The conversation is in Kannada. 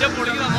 ವಿಜಯಪುರಗೆ ನಾನು